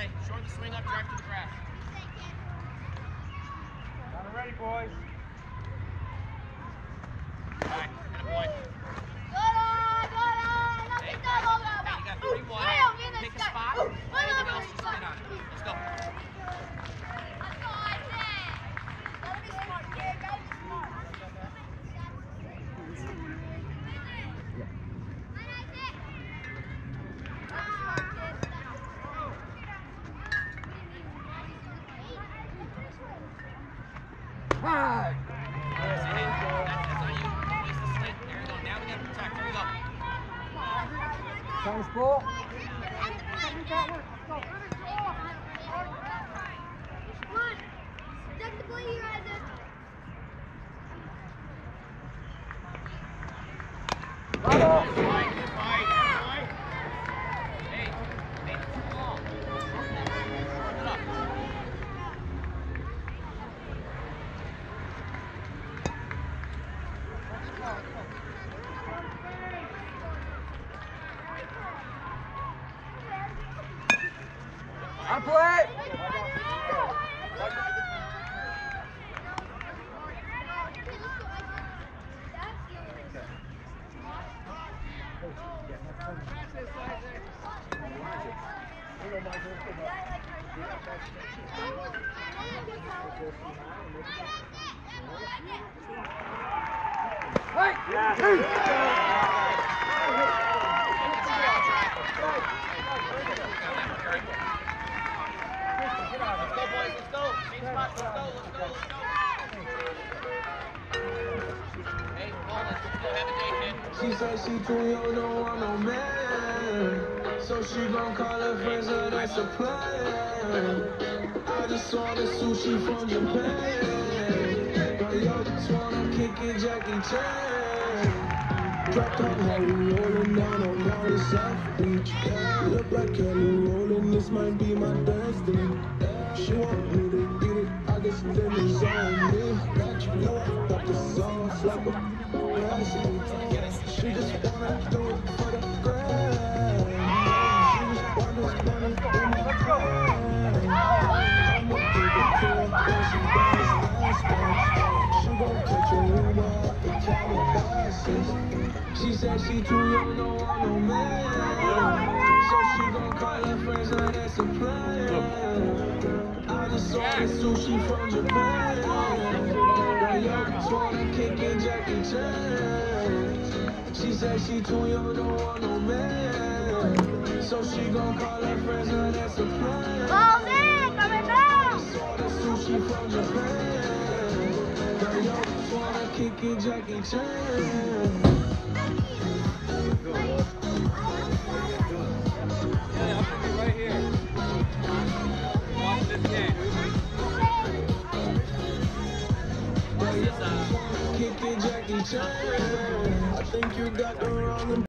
Say? Short the swing up, drive to the grass. Got it ready, boys. All right, get a point. Hey, hey, you got three one. Pick a spot. Anything else, just spin on it. Let's go. Hi. That's it. That's, that's on you. Place the slant. There we go. Now we got to protect. Here we go. Tennis ball. Bravo. I play. Hey. Let's She said she too young, don't want no man. So she gon' call her friends, and that's a plan. I just saw the sushi from Japan. But yo, just wanna kick it, Jackie Chan. Drop top Chevy, rolling down on the South Beach. Look like Kelly rolling, this might be my destiny. She want me to She just wanna do it for the grand. She just wanna spend it in my hand. I'ma take it to her she dance, dance, She gon' catch a Uber. She said she too young, don't want no man. So she gon' call her friends, and that's a plan. Sushi from Japan. Now yo, just wanna kick it, Jackie Chan. She said she too young, don't want no man. So she gon' call her friends, and that's a plan. Sushi from Japan. Now yo, just wanna kick it, Jackie Chan. Jackie Chan. I think you got the wrong